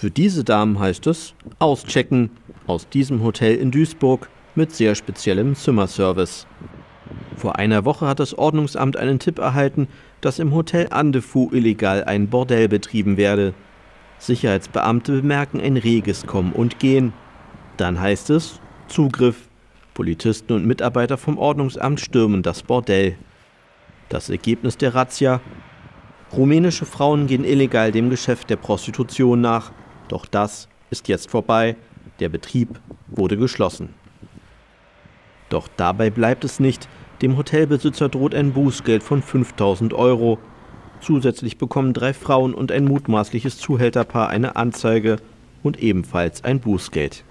Für diese Damen heißt es auschecken aus diesem Hotel in Duisburg mit sehr speziellem Zimmerservice. Vor einer Woche hat das Ordnungsamt einen Tipp erhalten, dass im Hotel Andefu illegal ein Bordell betrieben werde. Sicherheitsbeamte bemerken ein reges Kommen und Gehen. Dann heißt es Zugriff. Polizisten und Mitarbeiter vom Ordnungsamt stürmen das Bordell. Das Ergebnis der Razzia? Rumänische Frauen gehen illegal dem Geschäft der Prostitution nach. Doch das ist jetzt vorbei. Der Betrieb wurde geschlossen. Doch dabei bleibt es nicht. Dem Hotelbesitzer droht ein Bußgeld von 5000 Euro. Zusätzlich bekommen drei Frauen und ein mutmaßliches Zuhälterpaar eine Anzeige und ebenfalls ein Bußgeld.